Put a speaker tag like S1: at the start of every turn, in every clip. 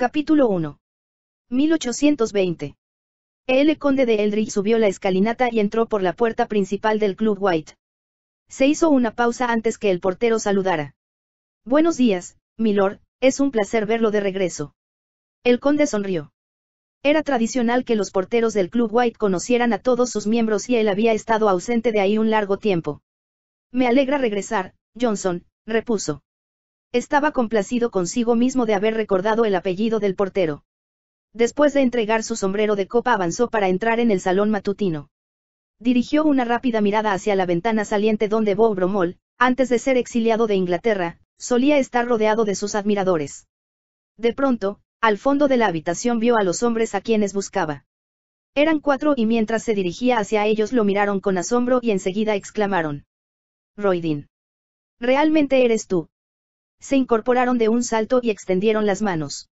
S1: Capítulo 1. 1820. El conde de Eldridge subió la escalinata y entró por la puerta principal del Club White. Se hizo una pausa antes que el portero saludara. Buenos días, milord, es un placer verlo de regreso. El conde sonrió. Era tradicional que los porteros del Club White conocieran a todos sus miembros y él había estado ausente de ahí un largo tiempo. Me alegra regresar, Johnson, repuso. Estaba complacido consigo mismo de haber recordado el apellido del portero. Después de entregar su sombrero de copa avanzó para entrar en el salón matutino. Dirigió una rápida mirada hacia la ventana saliente donde Bob Bromall, antes de ser exiliado de Inglaterra, solía estar rodeado de sus admiradores. De pronto, al fondo de la habitación vio a los hombres a quienes buscaba. Eran cuatro y mientras se dirigía hacia ellos lo miraron con asombro y enseguida exclamaron. Roydin. Realmente eres tú. Se incorporaron de un salto y extendieron las manos.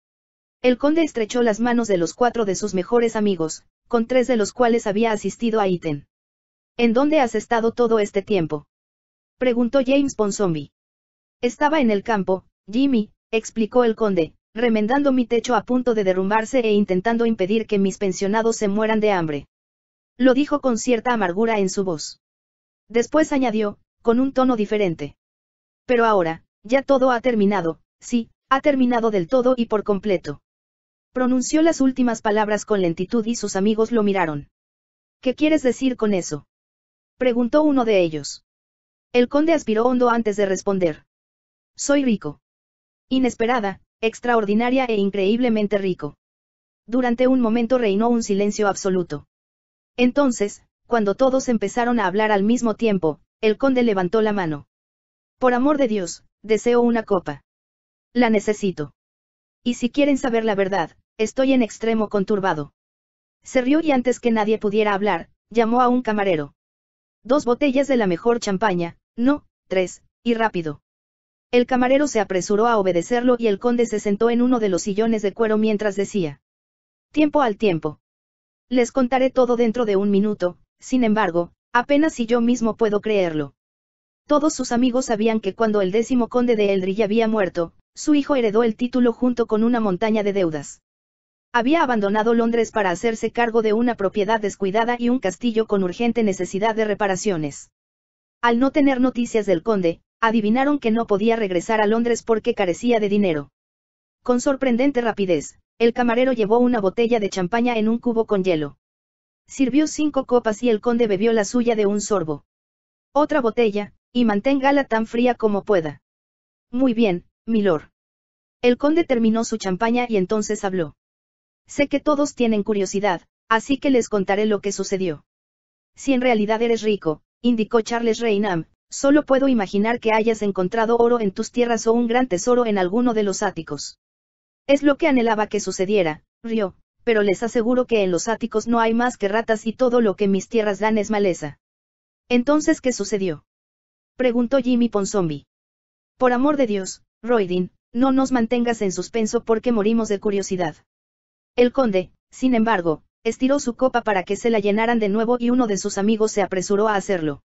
S1: El conde estrechó las manos de los cuatro de sus mejores amigos, con tres de los cuales había asistido a Iten. ¿En dónde has estado todo este tiempo? Preguntó James Ponsonby. Estaba en el campo, Jimmy, explicó el conde, remendando mi techo a punto de derrumbarse e intentando impedir que mis pensionados se mueran de hambre. Lo dijo con cierta amargura en su voz. Después añadió, con un tono diferente. Pero ahora, ya todo ha terminado, sí, ha terminado del todo y por completo. Pronunció las últimas palabras con lentitud y sus amigos lo miraron. ¿Qué quieres decir con eso? Preguntó uno de ellos. El conde aspiró hondo antes de responder. Soy rico. Inesperada, extraordinaria e increíblemente rico. Durante un momento reinó un silencio absoluto. Entonces, cuando todos empezaron a hablar al mismo tiempo, el conde levantó la mano. Por amor de Dios, deseo una copa. La necesito. Y si quieren saber la verdad, Estoy en extremo conturbado. Se rió y antes que nadie pudiera hablar, llamó a un camarero. Dos botellas de la mejor champaña, no, tres, y rápido. El camarero se apresuró a obedecerlo y el conde se sentó en uno de los sillones de cuero mientras decía. Tiempo al tiempo. Les contaré todo dentro de un minuto, sin embargo, apenas si yo mismo puedo creerlo. Todos sus amigos sabían que cuando el décimo conde de Eldridge había muerto, su hijo heredó el título junto con una montaña de deudas. Había abandonado Londres para hacerse cargo de una propiedad descuidada y un castillo con urgente necesidad de reparaciones. Al no tener noticias del conde, adivinaron que no podía regresar a Londres porque carecía de dinero. Con sorprendente rapidez, el camarero llevó una botella de champaña en un cubo con hielo. Sirvió cinco copas y el conde bebió la suya de un sorbo. Otra botella, y manténgala tan fría como pueda. Muy bien, milord. El conde terminó su champaña y entonces habló. Sé que todos tienen curiosidad, así que les contaré lo que sucedió. Si en realidad eres rico, indicó Charles Reynam, solo puedo imaginar que hayas encontrado oro en tus tierras o un gran tesoro en alguno de los áticos. Es lo que anhelaba que sucediera, rió, pero les aseguro que en los áticos no hay más que ratas y todo lo que mis tierras dan es maleza. Entonces, ¿qué sucedió? Preguntó Jimmy Ponsonby. Por amor de Dios, Roydin, no nos mantengas en suspenso porque morimos de curiosidad. El conde, sin embargo, estiró su copa para que se la llenaran de nuevo y uno de sus amigos se apresuró a hacerlo.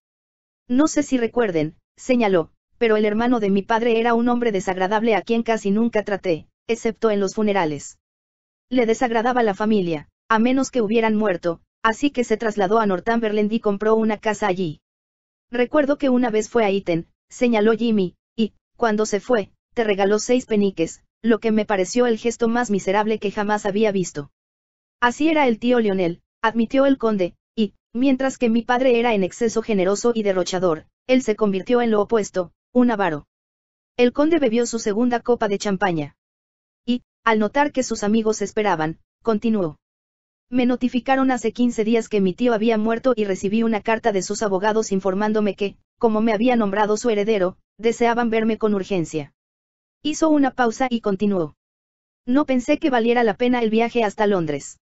S1: No sé si recuerden, señaló, pero el hermano de mi padre era un hombre desagradable a quien casi nunca traté, excepto en los funerales. Le desagradaba la familia, a menos que hubieran muerto, así que se trasladó a Northumberland y compró una casa allí. Recuerdo que una vez fue a Iten, señaló Jimmy, y, cuando se fue, te regaló seis peniques, lo que me pareció el gesto más miserable que jamás había visto. Así era el tío Lionel, admitió el conde, y, mientras que mi padre era en exceso generoso y derrochador, él se convirtió en lo opuesto, un avaro. El conde bebió su segunda copa de champaña. Y, al notar que sus amigos esperaban, continuó. Me notificaron hace 15 días que mi tío había muerto y recibí una carta de sus abogados informándome que, como me había nombrado su heredero, deseaban verme con urgencia. Hizo una pausa y continuó. No pensé que valiera la pena el viaje hasta Londres.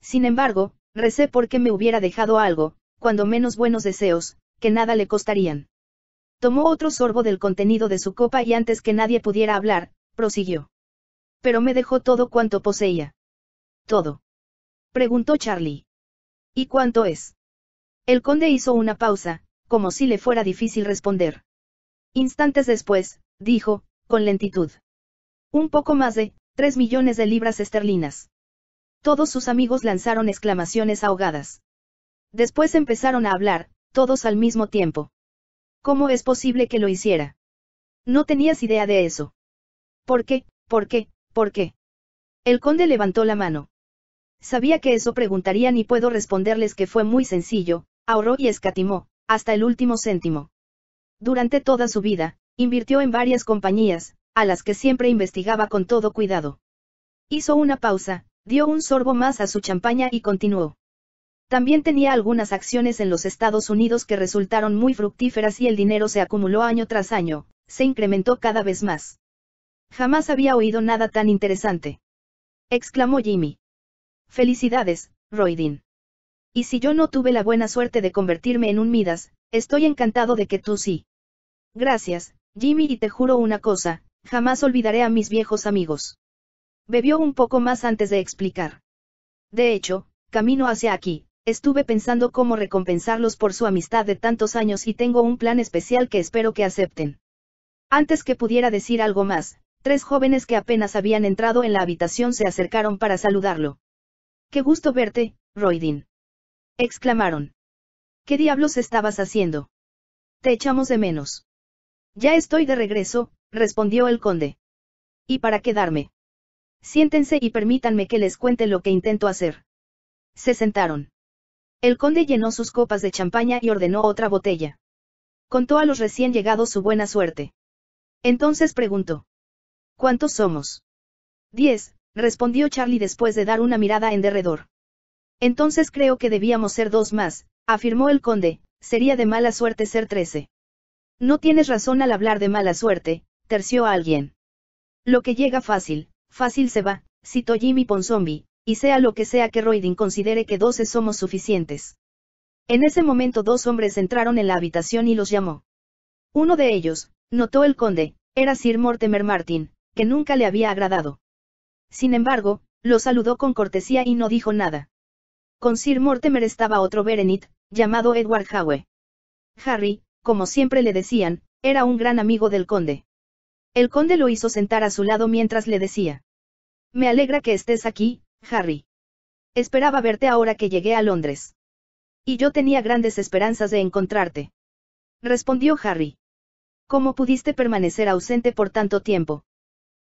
S1: Sin embargo, recé porque me hubiera dejado algo, cuando menos buenos deseos, que nada le costarían. Tomó otro sorbo del contenido de su copa y antes que nadie pudiera hablar, prosiguió. Pero me dejó todo cuanto poseía. Todo. Preguntó Charlie. ¿Y cuánto es? El conde hizo una pausa, como si le fuera difícil responder. Instantes después, dijo, con lentitud. Un poco más de, Tres millones de libras esterlinas. Todos sus amigos lanzaron exclamaciones ahogadas. Después empezaron a hablar, todos al mismo tiempo. ¿Cómo es posible que lo hiciera? No tenías idea de eso. ¿Por qué? ¿Por qué? ¿Por qué? El conde levantó la mano. Sabía que eso preguntarían y puedo responderles que fue muy sencillo, ahorró y escatimó, hasta el último céntimo. Durante toda su vida, invirtió en varias compañías, a las que siempre investigaba con todo cuidado. Hizo una pausa, dio un sorbo más a su champaña y continuó. También tenía algunas acciones en los Estados Unidos que resultaron muy fructíferas y el dinero se acumuló año tras año, se incrementó cada vez más. Jamás había oído nada tan interesante. Exclamó Jimmy. Felicidades, Roydin. Y si yo no tuve la buena suerte de convertirme en un Midas, estoy encantado de que tú sí. Gracias, Jimmy, y te juro una cosa, jamás olvidaré a mis viejos amigos. Bebió un poco más antes de explicar. De hecho, camino hacia aquí, estuve pensando cómo recompensarlos por su amistad de tantos años y tengo un plan especial que espero que acepten. Antes que pudiera decir algo más, tres jóvenes que apenas habían entrado en la habitación se acercaron para saludarlo. Qué gusto verte, Roydin. Exclamaron. ¿Qué diablos estabas haciendo? Te echamos de menos. Ya estoy de regreso, respondió el conde. ¿Y para quedarme? Siéntense y permítanme que les cuente lo que intento hacer. Se sentaron. El conde llenó sus copas de champaña y ordenó otra botella. Contó a los recién llegados su buena suerte. Entonces preguntó. ¿Cuántos somos? Diez, respondió Charlie después de dar una mirada en derredor. Entonces creo que debíamos ser dos más, afirmó el conde, sería de mala suerte ser trece. No tienes razón al hablar de mala suerte, terció a alguien. Lo que llega fácil, fácil se va, citó Jimmy Ponsombi, y sea lo que sea que Roydin considere que doce somos suficientes. En ese momento dos hombres entraron en la habitación y los llamó. Uno de ellos, notó el conde, era Sir Mortimer Martin, que nunca le había agradado. Sin embargo, lo saludó con cortesía y no dijo nada. Con Sir Mortimer estaba otro Berenit, llamado Edward Howe. Harry, como siempre le decían, era un gran amigo del conde. El conde lo hizo sentar a su lado mientras le decía. Me alegra que estés aquí, Harry. Esperaba verte ahora que llegué a Londres. Y yo tenía grandes esperanzas de encontrarte. Respondió Harry. ¿Cómo pudiste permanecer ausente por tanto tiempo?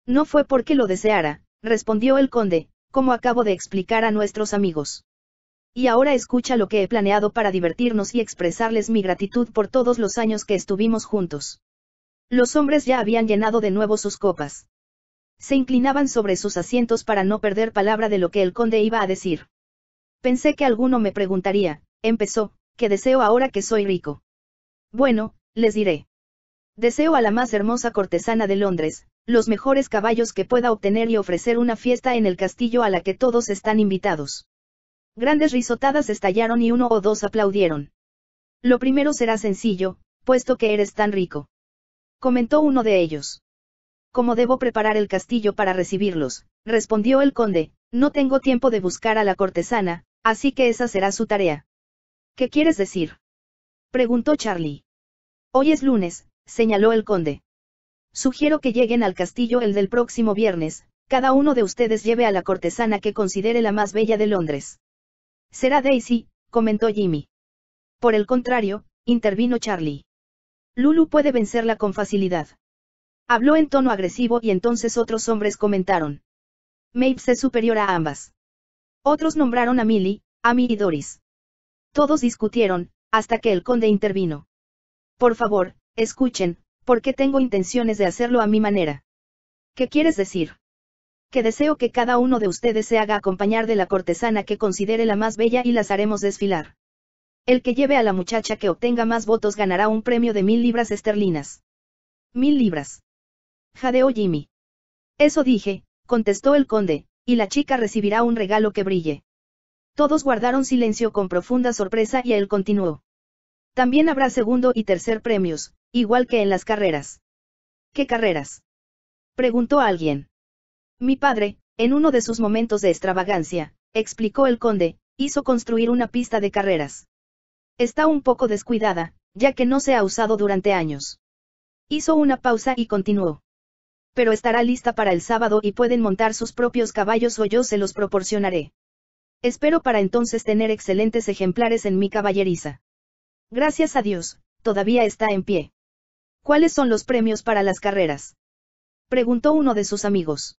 S1: No fue porque lo deseara, respondió el conde, como acabo de explicar a nuestros amigos. Y ahora escucha lo que he planeado para divertirnos y expresarles mi gratitud por todos los años que estuvimos juntos. Los hombres ya habían llenado de nuevo sus copas. Se inclinaban sobre sus asientos para no perder palabra de lo que el conde iba a decir. Pensé que alguno me preguntaría, empezó, ¿qué deseo ahora que soy rico? Bueno, les diré. Deseo a la más hermosa cortesana de Londres, los mejores caballos que pueda obtener y ofrecer una fiesta en el castillo a la que todos están invitados. Grandes risotadas estallaron y uno o dos aplaudieron. Lo primero será sencillo, puesto que eres tan rico. Comentó uno de ellos. ¿Cómo debo preparar el castillo para recibirlos? respondió el conde, no tengo tiempo de buscar a la cortesana, así que esa será su tarea. ¿Qué quieres decir? preguntó Charlie. Hoy es lunes, señaló el conde. Sugiero que lleguen al castillo el del próximo viernes, cada uno de ustedes lleve a la cortesana que considere la más bella de Londres. Será Daisy, comentó Jimmy. Por el contrario, intervino Charlie. Lulu puede vencerla con facilidad. Habló en tono agresivo y entonces otros hombres comentaron. Mapes es superior a ambas. Otros nombraron a Millie, Amy y Doris. Todos discutieron, hasta que el conde intervino. Por favor, escuchen, porque tengo intenciones de hacerlo a mi manera. ¿Qué quieres decir? Que deseo que cada uno de ustedes se haga acompañar de la cortesana que considere la más bella y las haremos desfilar. El que lleve a la muchacha que obtenga más votos ganará un premio de mil libras esterlinas. Mil libras. Jadeó Jimmy. Eso dije, contestó el conde, y la chica recibirá un regalo que brille. Todos guardaron silencio con profunda sorpresa y él continuó. También habrá segundo y tercer premios, Igual que en las carreras. ¿Qué carreras? Preguntó alguien. Mi padre, en uno de sus momentos de extravagancia, explicó el conde, hizo construir una pista de carreras. Está un poco descuidada, ya que no se ha usado durante años. Hizo una pausa y continuó. pero estará lista para el sábado y pueden montar sus propios caballos o yo se los proporcionaré. Espero para entonces tener excelentes ejemplares en mi caballeriza. Gracias a Dios, todavía está en pie. ¿Cuáles son los premios para las carreras? Preguntó uno de sus amigos.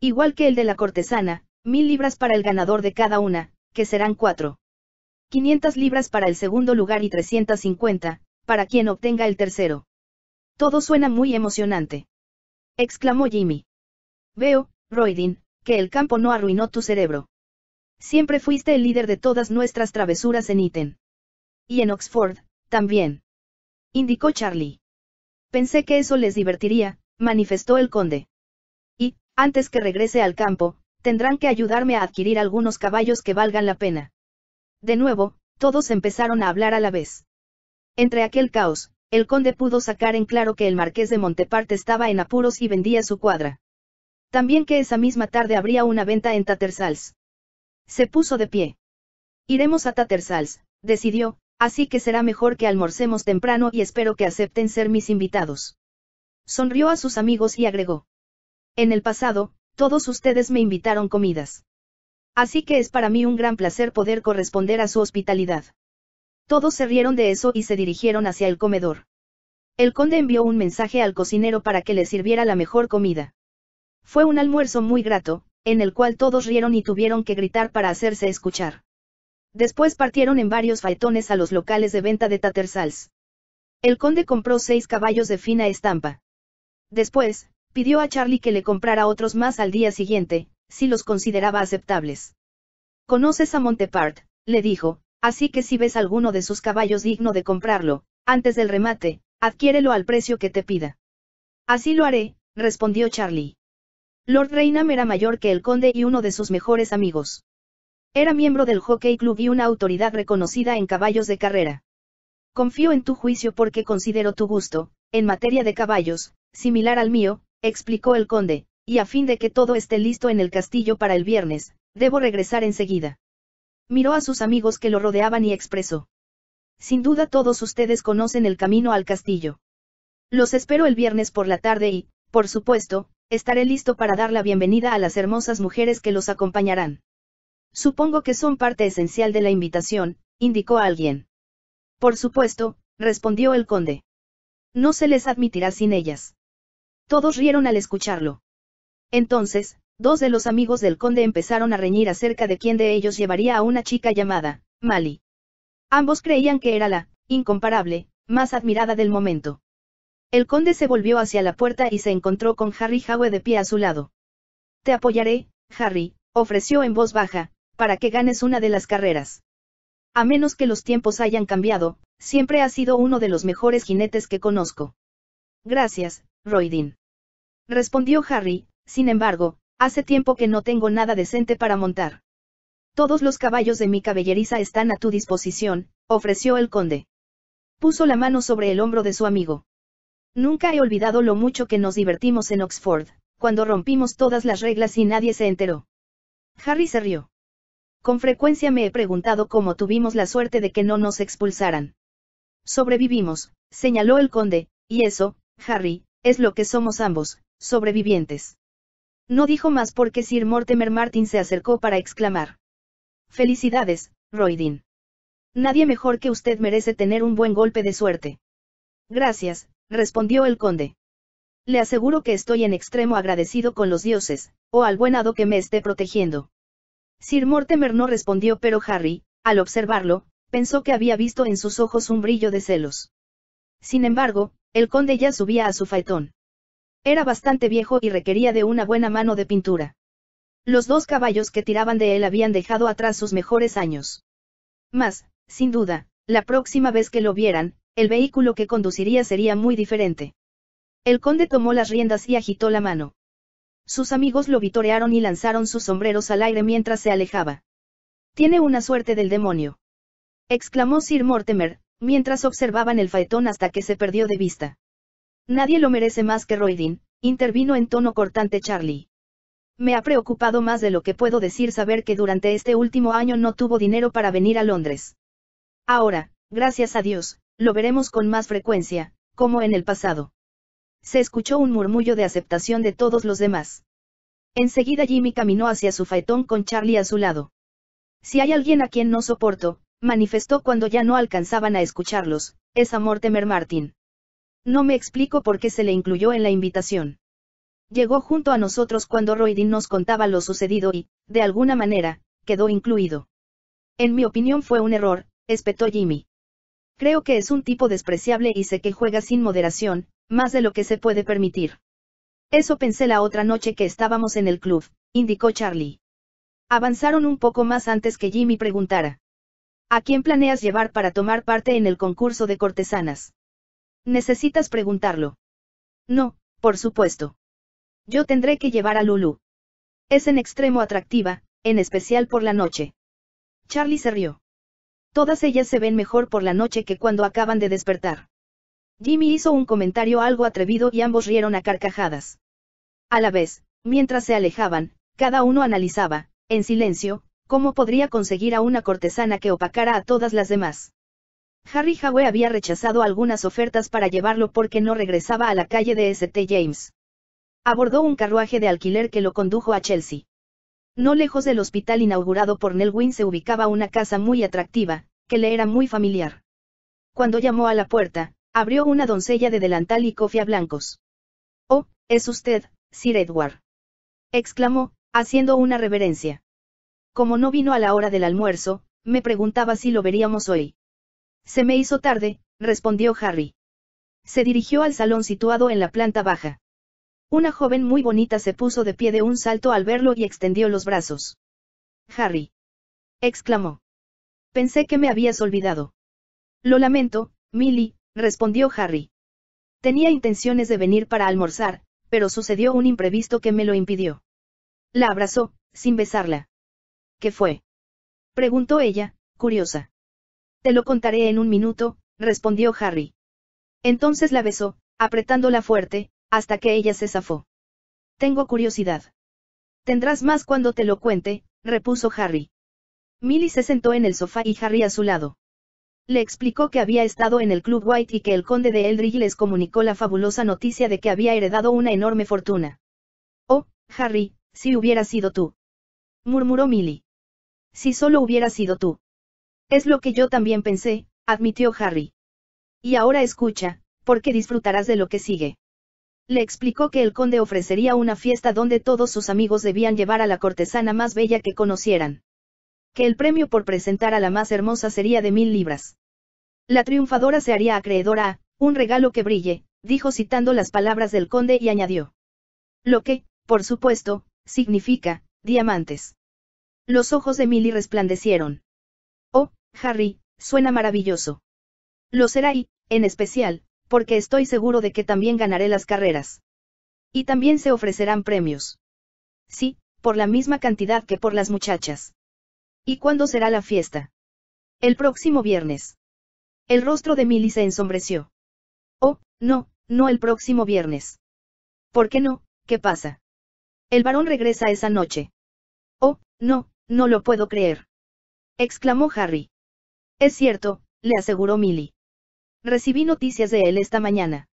S1: Igual que el de la cortesana, mil libras para el ganador de cada una, que serán cuatro. 500 libras para el segundo lugar y 350, para quien obtenga el tercero. Todo suena muy emocionante. Exclamó Jimmy. Veo, Roydin, que el campo no arruinó tu cerebro. Siempre fuiste el líder de todas nuestras travesuras en Iten. Y en Oxford, también. Indicó Charlie. Pensé que eso les divertiría, manifestó el conde. Y, antes que regrese al campo, tendrán que ayudarme a adquirir algunos caballos que valgan la pena. De nuevo, todos empezaron a hablar a la vez. Entre aquel caos, el conde pudo sacar en claro que el marqués de Montepart estaba en apuros y vendía su cuadra. También que esa misma tarde habría una venta en Tattersall's. Se puso de pie. Iremos a Tattersall's, decidió, así que será mejor que almorcemos temprano y espero que acepten ser mis invitados. Sonrió a sus amigos y agregó. En el pasado, todos ustedes me invitaron comidas. Así que es para mí un gran placer poder corresponder a su hospitalidad. Todos se rieron de eso y se dirigieron hacia el comedor. El conde envió un mensaje al cocinero para que le sirviera la mejor comida. Fue un almuerzo muy grato, en el cual todos rieron y tuvieron que gritar para hacerse escuchar. Después partieron en varios faetones a los locales de venta de Tattersall's. El conde compró seis caballos de fina estampa. Después, pidió a Charlie que le comprara otros más al día siguiente, si los consideraba aceptables. Conoces a Montepart, le dijo, Así que si ves alguno de sus caballos digno de comprarlo, antes del remate, adquiérelo al precio que te pida. Así lo haré, respondió Charlie. Lord Raynham era mayor que el conde y uno de sus mejores amigos. Era miembro del Jockey Club y una autoridad reconocida en caballos de carrera. Confío en tu juicio porque considero tu gusto, en materia de caballos, similar al mío, explicó el conde, y a fin de que todo esté listo en el castillo para el viernes, debo regresar enseguida. Miró a sus amigos que lo rodeaban y expresó. Sin duda todos ustedes conocen el camino al castillo. Los espero el viernes por la tarde y, por supuesto, estaré listo para dar la bienvenida a las hermosas mujeres que los acompañarán. Supongo que son parte esencial de la invitación, indicó alguien. Por supuesto, respondió el conde. No se les admitirá sin ellas. Todos rieron al escucharlo. Entonces, Dos de los amigos del conde empezaron a reñir acerca de quién de ellos llevaría a una chica llamada, Mali. Ambos creían que era la, incomparable, más admirada del momento. El conde se volvió hacia la puerta y se encontró con Harry Howe de pie a su lado. Te apoyaré, Harry, ofreció en voz baja, para que ganes una de las carreras. A menos que los tiempos hayan cambiado, siempre has sido uno de los mejores jinetes que conozco. Gracias, Roydin. Respondió Harry, sin embargo, Hace tiempo que no tengo nada decente para montar. Todos los caballos de mi cabelleriza están a tu disposición, ofreció el conde. Puso la mano sobre el hombro de su amigo. Nunca he olvidado lo mucho que nos divertimos en Oxford, cuando rompimos todas las reglas y nadie se enteró. Harry se rió. Con frecuencia me he preguntado cómo tuvimos la suerte de que no nos expulsaran. Sobrevivimos, señaló el conde, y eso, Harry, es lo que somos ambos, sobrevivientes. No dijo más porque Sir Mortimer Martin se acercó para exclamar. Felicidades, Roydin. Nadie mejor que usted merece tener un buen golpe de suerte. Gracias, respondió el conde. Le aseguro que estoy en extremo agradecido con los dioses, o al buen hado que me esté protegiendo. Sir Mortimer no respondió pero Harry, al observarlo, pensó que había visto en sus ojos un brillo de celos. Sin embargo, el conde ya subía a su faetón. Era bastante viejo y requería de una buena mano de pintura. Los dos caballos que tiraban de él habían dejado atrás sus mejores años. Mas, sin duda, la próxima vez que lo vieran, el vehículo que conduciría sería muy diferente. El conde tomó las riendas y agitó la mano. Sus amigos lo vitorearon y lanzaron sus sombreros al aire mientras se alejaba. Tiene una suerte del demonio. exclamó Sir Mortimer, mientras observaban el faetón hasta que se perdió de vista. Nadie lo merece más que Roydin, intervino en tono cortante Charlie. Me ha preocupado más de lo que puedo decir saber que durante este último año no tuvo dinero para venir a Londres. Ahora, gracias a Dios, lo veremos con más frecuencia, como en el pasado. Se escuchó un murmullo de aceptación de todos los demás. Enseguida Jimmy caminó hacia su faetón con Charlie a su lado. Si hay alguien a quien no soporto, manifestó cuando ya no alcanzaban a escucharlos, es a Mortimer Martin. No me explico por qué se le incluyó en la invitación. Llegó junto a nosotros cuando Roydin nos contaba lo sucedido y, de alguna manera, quedó incluido. En mi opinión fue un error, espetó Jimmy. Creo que es un tipo despreciable y sé que juega sin moderación, más de lo que se puede permitir. Eso pensé la otra noche que estábamos en el club, indicó Charlie. Avanzaron un poco más antes que Jimmy preguntara. ¿A quién planeas llevar para tomar parte en el concurso de cortesanas? Necesitas preguntarlo. No, por supuesto. Yo tendré que llevar a Lulu. Es en extremo atractiva, en especial por la noche. Charlie se rió. Todas ellas se ven mejor por la noche que cuando acaban de despertar. Jimmy hizo un comentario algo atrevido y ambos rieron a carcajadas. A la vez, mientras se alejaban, cada uno analizaba, en silencio, cómo podría conseguir a una cortesana que opacara a todas las demás. Harry Howe había rechazado algunas ofertas para llevarlo porque no regresaba a la calle de St. James. Abordó un carruaje de alquiler que lo condujo a Chelsea. No lejos del hospital inaugurado por Nelwyn se ubicaba una casa muy atractiva, que le era muy familiar. Cuando llamó a la puerta, abrió una doncella de delantal y cofia blancos. Oh, es usted, Sir Edward. Exclamó, haciendo una reverencia. Como no vino a la hora del almuerzo, me preguntaba si lo veríamos hoy. Se me hizo tarde, respondió Harry. Se dirigió al salón situado en la planta baja. Una joven muy bonita se puso de pie de un salto al verlo y extendió los brazos. Harry. exclamó. Pensé que me habías olvidado. Lo lamento, Millie, respondió Harry. Tenía intenciones de venir para almorzar, pero sucedió un imprevisto que me lo impidió. La abrazó, sin besarla. ¿Qué fue? preguntó ella, curiosa. Te lo contaré en un minuto, respondió Harry. Entonces la besó, apretándola fuerte, hasta que ella se zafó. Tengo curiosidad. Tendrás más cuando te lo cuente, repuso Harry. Millie se sentó en el sofá y Harry a su lado. Le explicó que había estado en el Club White y que el conde de Eldridge les comunicó la fabulosa noticia de que había heredado una enorme fortuna. Oh, Harry, si hubiera sido tú. murmuró Millie. Si solo hubiera sido tú. Es lo que yo también pensé, admitió Harry. Y ahora escucha, porque disfrutarás de lo que sigue. Le explicó que el conde ofrecería una fiesta donde todos sus amigos debían llevar a la cortesana más bella que conocieran que el premio por presentar a la más hermosa sería de mil libras. La triunfadora se haría acreedora a, un regalo que brille, dijo citando las palabras del conde y añadió. Lo que, por supuesto, significa, diamantes. Los ojos de Milly resplandecieron. Oh, Harry, suena maravilloso. Lo será y, en especial, porque estoy seguro de que también ganaré las carreras. Y también se ofrecerán premios. Sí, por la misma cantidad que por las muchachas. ¿Y cuándo será la fiesta? El próximo viernes. El rostro de Milly se ensombreció. Oh, no, no el próximo viernes. ¿Por qué no? ¿Qué pasa? El varón regresa esa noche. Oh, no, no lo puedo creer. Exclamó Harry. Es cierto, le aseguró Milly. Recibí noticias de él esta mañana.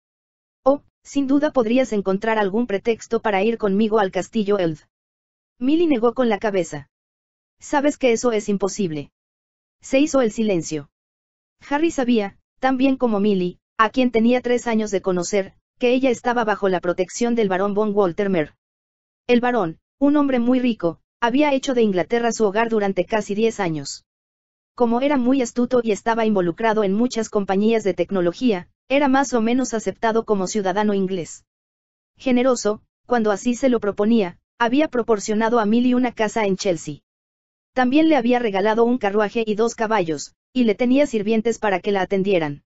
S1: Oh, sin duda podrías encontrar algún pretexto para ir conmigo al castillo Eld. Milly negó con la cabeza. Sabes que eso es imposible. Se hizo el silencio. Harry sabía, tan bien como Millie, a quien tenía tres años de conocer, que ella estaba bajo la protección del barón von Waltermer. El barón, un hombre muy rico, había hecho de Inglaterra su hogar durante casi diez años. Como era muy astuto y estaba involucrado en muchas compañías de tecnología, era más o menos aceptado como ciudadano inglés. Generoso, cuando así se lo proponía, había proporcionado a Millie una casa en Chelsea. También le había regalado un carruaje y dos caballos, y le tenía sirvientes para que la atendieran.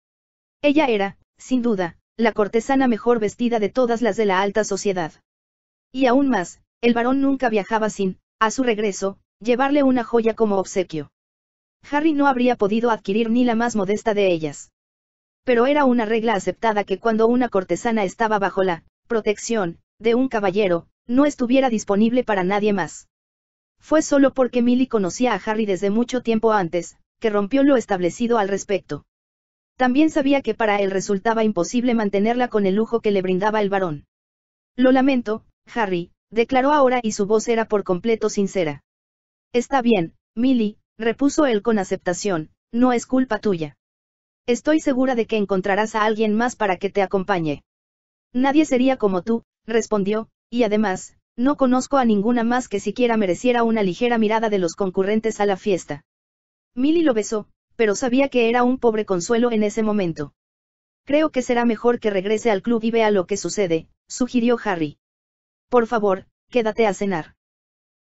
S1: Ella era, sin duda, la cortesana mejor vestida de todas las de la alta sociedad. Y aún más, el varón nunca viajaba sin, a su regreso, llevarle una joya como obsequio. Harry no habría podido adquirir ni la más modesta de ellas. Pero era una regla aceptada que cuando una cortesana estaba bajo la protección de un caballero, no estuviera disponible para nadie más. Fue solo porque Millie conocía a Harry desde mucho tiempo antes, que rompió lo establecido al respecto. También sabía que para él resultaba imposible mantenerla con el lujo que le brindaba el varón. Lo lamento, Harry, declaró ahora y su voz era por completo sincera. Está bien, Millie, repuso él con aceptación, no es culpa tuya. Estoy segura de que encontrarás a alguien más para que te acompañe. Nadie sería como tú, respondió, y además, no conozco a ninguna más que siquiera mereciera una ligera mirada de los concurrentes a la fiesta. Milly lo besó, pero sabía que era un pobre consuelo en ese momento. Creo que será mejor que regrese al club y vea lo que sucede, sugirió Harry. Por favor, quédate a cenar.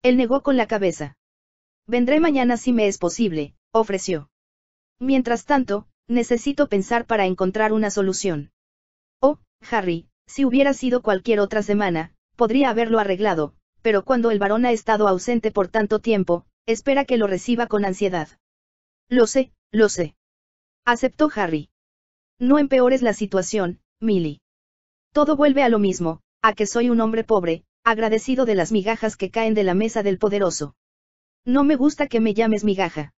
S1: Él negó con la cabeza. Vendré mañana si me es posible, ofreció. Mientras tanto, necesito pensar para encontrar una solución. Oh, Harry, si hubiera sido cualquier otra semana, podría haberlo arreglado, pero cuando el varón ha estado ausente por tanto tiempo, espera que lo reciba con ansiedad. Lo sé, lo sé. Aceptó Harry. No empeores la situación, Milly. Todo vuelve a lo mismo, a que soy un hombre pobre, agradecido de las migajas que caen de la mesa del poderoso. No me gusta que me llames migaja.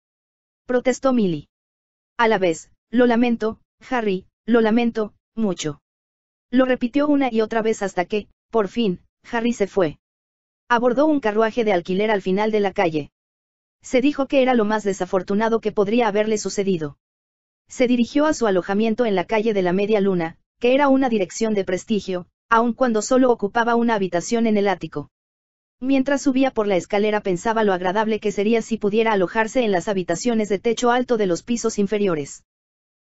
S1: Protestó Milly. A la vez, lo lamento, Harry, lo lamento, mucho. Lo repitió una y otra vez hasta que, por fin, Harry se fue. Abordó un carruaje de alquiler al final de la calle. Se dijo que era lo más desafortunado que podría haberle sucedido. Se dirigió a su alojamiento en la calle de la Media Luna, que era una dirección de prestigio, aun cuando solo ocupaba una habitación en el ático. Mientras subía por la escalera pensaba lo agradable que sería si pudiera alojarse en las habitaciones de techo alto de los pisos inferiores.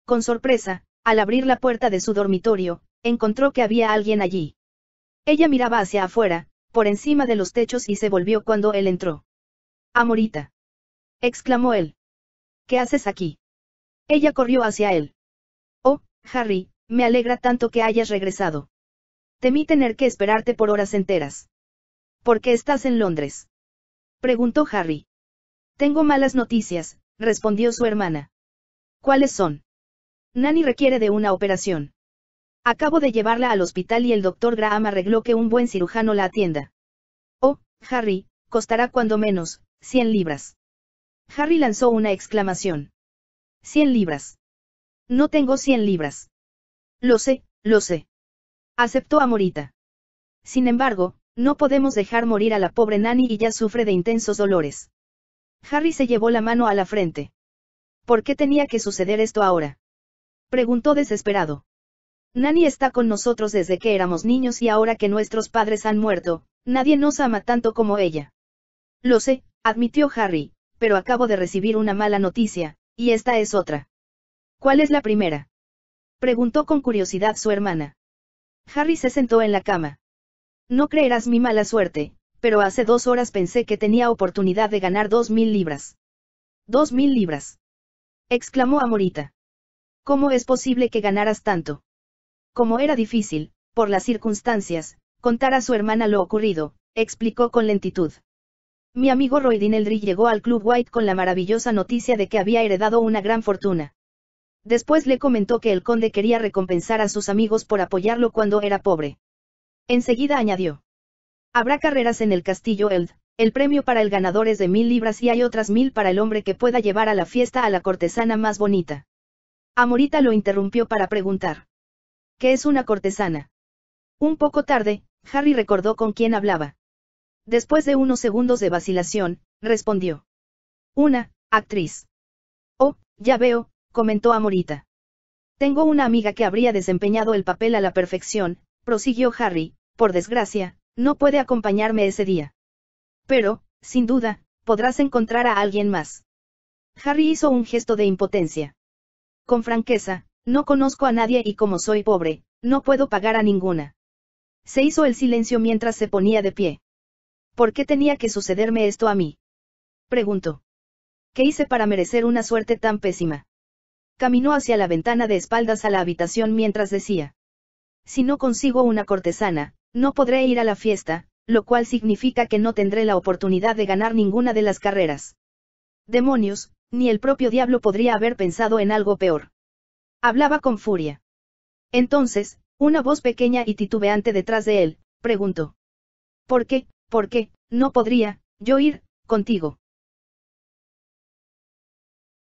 S1: Con sorpresa, al abrir la puerta de su dormitorio, encontró que había alguien allí. Ella miraba hacia afuera, por encima de los techos y se volvió cuando él entró. Amorita. exclamó él. ¿Qué haces aquí? Ella corrió hacia él. Oh, Harry, me alegra tanto que hayas regresado. Temí tener que esperarte por horas enteras. ¿Por qué estás en Londres? Preguntó Harry. Tengo malas noticias, respondió su hermana. ¿Cuáles son? Nani requiere de una operación. Acabo de llevarla al hospital y el doctor Graham arregló que un buen cirujano la atienda. Oh, Harry, costará cuando menos, 100 libras. Harry lanzó una exclamación. 100 libras. No tengo 100 libras. Lo sé, lo sé. Aceptó a Morita. Sin embargo, no podemos dejar morir a la pobre Nani y ya sufre de intensos dolores. Harry se llevó la mano a la frente. ¿Por qué tenía que suceder esto ahora? Preguntó desesperado. Nani está con nosotros desde que éramos niños y ahora que nuestros padres han muerto, nadie nos ama tanto como ella. Lo sé, admitió Harry, pero acabo de recibir una mala noticia, y esta es otra. ¿Cuál es la primera? Preguntó con curiosidad su hermana. Harry se sentó en la cama. No creerás mi mala suerte, pero hace dos horas pensé que tenía oportunidad de ganar dos mil libras. Dos mil libras. exclamó Amorita. ¿Cómo es posible que ganaras tanto? Como era difícil, por las circunstancias, contar a su hermana lo ocurrido, explicó con lentitud. Mi amigo Roy Dineldry llegó al Club White con la maravillosa noticia de que había heredado una gran fortuna. Después le comentó que el conde quería recompensar a sus amigos por apoyarlo cuando era pobre. Enseguida añadió. Habrá carreras en el castillo Eld, el premio para el ganador es de mil libras y hay otras mil para el hombre que pueda llevar a la fiesta a la cortesana más bonita. Amorita lo interrumpió para preguntar. ¿Qué es una cortesana? Un poco tarde, Harry recordó con quién hablaba. Después de unos segundos de vacilación, respondió. Una, actriz. Oh, ya veo, comentó Amorita. Tengo una amiga que habría desempeñado el papel a la perfección, prosiguió Harry, por desgracia, no puede acompañarme ese día. Pero, sin duda, podrás encontrar a alguien más. Harry hizo un gesto de impotencia. Con franqueza, no conozco a nadie y como soy pobre, no puedo pagar a ninguna. Se hizo el silencio mientras se ponía de pie. ¿Por qué tenía que sucederme esto a mí? Preguntó. ¿Qué hice para merecer una suerte tan pésima? Caminó hacia la ventana de espaldas a la habitación mientras decía. Si no consigo una cortesana, no podré ir a la fiesta, lo cual significa que no tendré la oportunidad de ganar ninguna de las carreras. Demonios, ni el propio diablo podría haber pensado en algo peor. Hablaba con furia. Entonces, una voz pequeña y titubeante detrás de él, preguntó. ¿Por qué, por qué, no podría, yo ir, contigo?